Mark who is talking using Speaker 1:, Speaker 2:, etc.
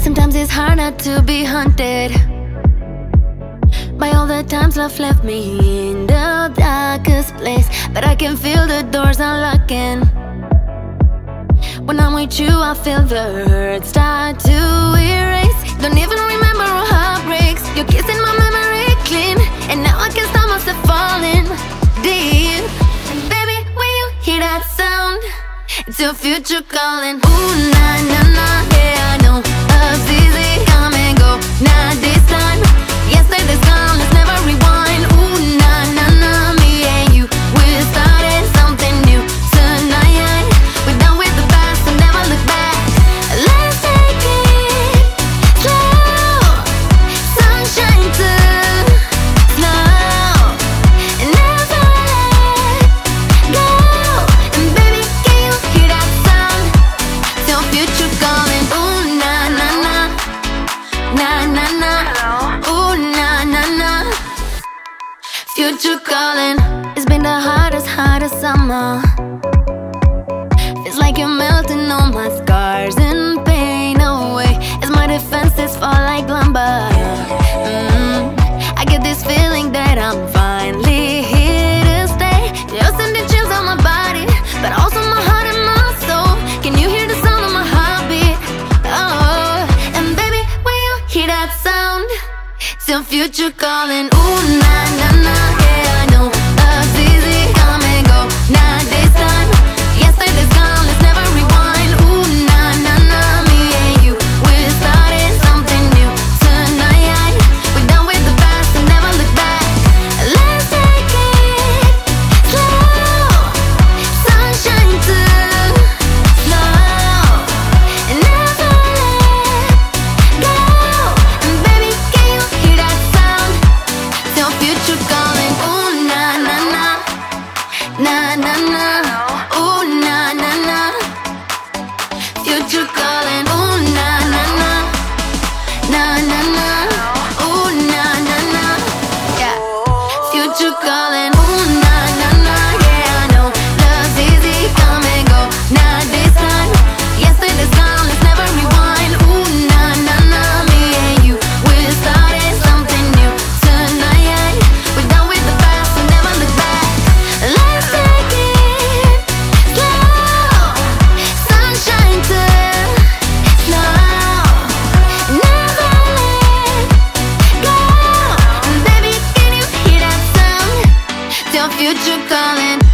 Speaker 1: Sometimes it's hard not to be haunted by all the times love left me in the darkest place. But I can feel the doors unlocking. When I'm with you, I feel the hurt start to erase. Don't even remember our heartbreaks. You're kissing my memory clean, and now I can't stop myself falling deep. Baby, when you hear that sound, it's your future calling. Ooh, na na na, yeah, I know. Love's easy, come and go. Not Future calling. It's been the hottest, hottest summer. Feels like you're melting all my scars and pain away as my defenses fall like lumber. Mm, I get this feeling that I'm finally here to stay. You're sending chills on my body, but also my heart and my soul. Can you hear the sound of my heartbeat? Oh, and baby, when you hear that sound, your future calling. Ooh, na future calling.